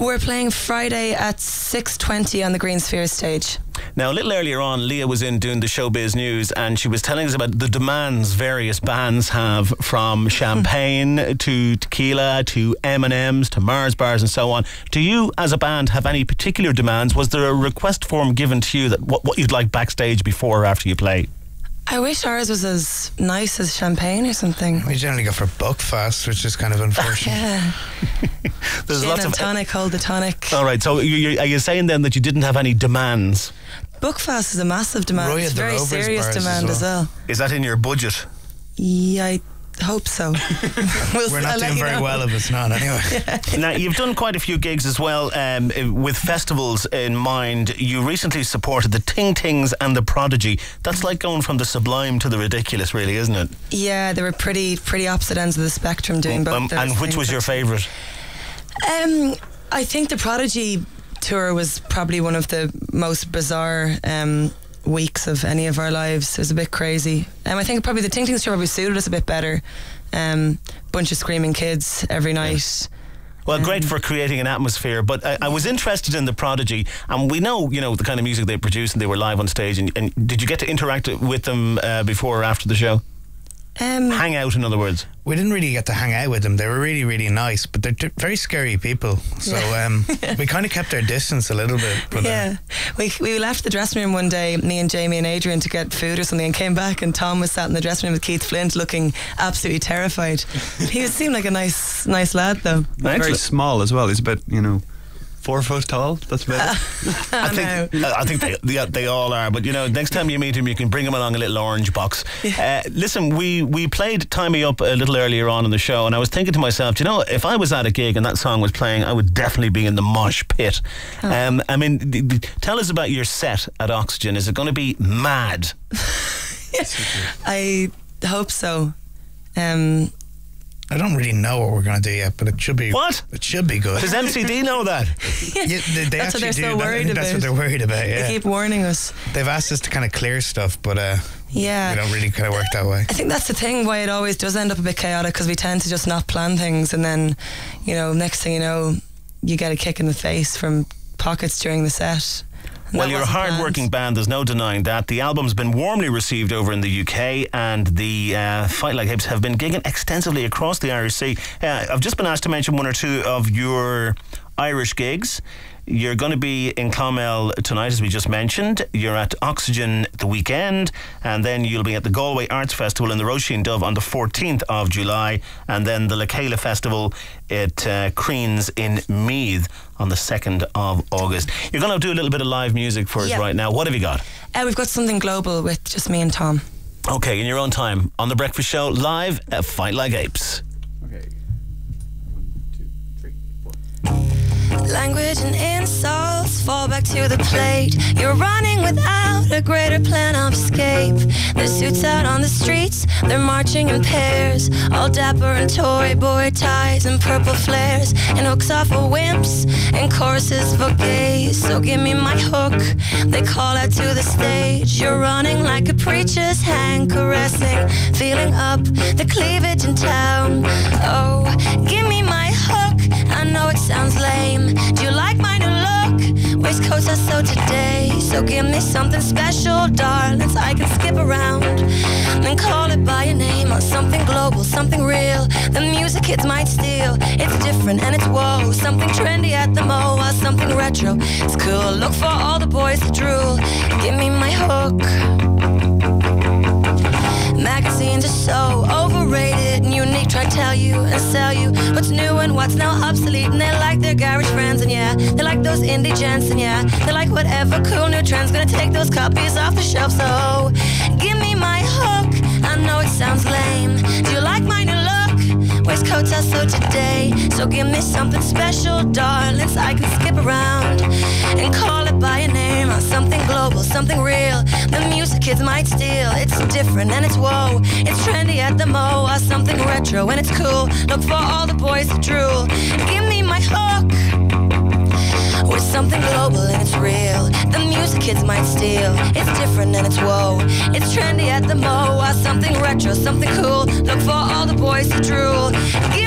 We're playing Friday at 6.20 on the Green Sphere stage. Now, a little earlier on, Leah was in doing the showbiz news and she was telling us about the demands various bands have from champagne to tequila to M&Ms to Mars bars and so on. Do you, as a band, have any particular demands? Was there a request form given to you that what, what you'd like backstage before or after you play? I wish ours was as nice as champagne or something. We generally go for Buckfast, which is kind of unfortunate. Yeah. There's Gin lots and of. tonic, hold the tonic. All right, so you, you, are you saying then that you didn't have any demands? Buckfast is a massive demand. Roy it's at the very Rovers serious bars as demand as well. well. Is that in your budget? Yeah, I hope so. we'll We're not doing you very know. well if it's not, anyway. now, you've done quite a few gigs as well um, with festivals in mind. You recently supported the Ting Tings and the Prodigy. That's like going from the sublime to the ridiculous, really, isn't it? Yeah, they were pretty pretty opposite ends of the spectrum doing both. Um, those and which was your favourite? Um, I think the Prodigy tour was probably one of the most bizarre um, weeks of any of our lives. It was a bit crazy. Um, I think probably the Ting Tings tour probably suited us a bit better. Um, bunch of screaming kids every night. Well, great for creating an atmosphere, but I, I was interested in the Prodigy, and we know, you know, the kind of music they produce, and they were live on stage. And, and did you get to interact with them uh, before or after the show? Um, Hang out, in other words. We didn't really get to hang out with them. They were really, really nice, but they're t- very scary people. So um, we kind of kept our distance a little bit. But, uh, yeah, we we left the dressing room one day, me and Jamie and Adrian, to get food or something, and came back, and Tom was sat in the dressing room with Keith Flint, looking absolutely terrified. he seemed like a nice nice lad, though. Very small as well. He's about, you know, four foot tall. That's about it. I think uh, I think they, they, they all are. But you know, next time you meet him, you can bring him along a little orange box. Uh, listen, we we played "Tie Me Up" a little earlier on in the show, and I was thinking to myself, do you know, if I was at a gig and that song was playing, I would definitely be in the mosh pit. Um, I mean, d- d- tell us about your set at Oxegen. Is it going to be mad? I hope so. Um, I don't really know what we're going to do yet, but it should be. What? It should be good. Does MCD know that? Yeah, they, they that's what they're do. so That- I worried think That's what they're worried about. Yeah, They keep warning us. they've asked us to kind of clear stuff, but uh, Yeah. we don't really kind of work that way. I think that's the thing why it always does end up a bit chaotic because we tend to just not plan things and then, you know, next thing you know, you get a kick in the face from pockets during the set. Well, you're a hard-working band. There's no denying that. The album's been warmly received over in the UK, and the uh, Fight Like Apes have been gigging extensively across the Irish Sea. Uh, I've just been asked to mention one or two of your Irish gigs. You're going to be in Clonmel tonight, as we just mentioned. You're at Oxegen the weekend, and then you'll be at the Galway Arts Festival in the Róisín Dubh on the 14th of July, and then the Lacala Festival at uh, Creans in Meath on the 2nd of August. You're going to do a little bit of live music for us Yeah. right now. What have you got? Uh, we've got something global with just me and Tom. Okay, in your own time on the Breakfast Show, live at Fight Like Apes. Language and insults fall back to the plate. You're running a greater plan of escape. There's suits out on the streets, they're marching in pairs. All dapper and toy boy ties and purple flares. And hooks off of wimps and choruses for gays. So give me my hook, they call out to the stage. You're running like a preacher's hand caressing. Feeling up the cleavage in town. Oh, give me my hook. I know it sounds lame. Do you like? Waistcoats are so today. So give me something special, darlings. I can skip around. Then call it by your name or something global, something real. The music kids might steal. It's different and it's whoa. Something trendy at the mo or something retro. It's cool. Look for all the boys that drool. Give me my hook. To tell you and sell you what's new and what's now obsolete. And they like their garage friends, and yeah, they like those indie gents, and yeah, they like whatever cool new trends. Gonna take those copies off the shelf. So give me my hook. I know it sounds lame. Do you like my? Waistcoats are so today. So give me something special, darlings. I can skip around and call it by your name or something global, something real. The music kids might steal. It's different and it's whoa. It's trendy at the mo or something retro and it's cool. Look for all the boys that drool. Give me my hook. Something global and it's real. The music kids might steal. It's different and it's whoa. It's trendy at the mo or something retro, something cool. Look for all the boys that drool. Give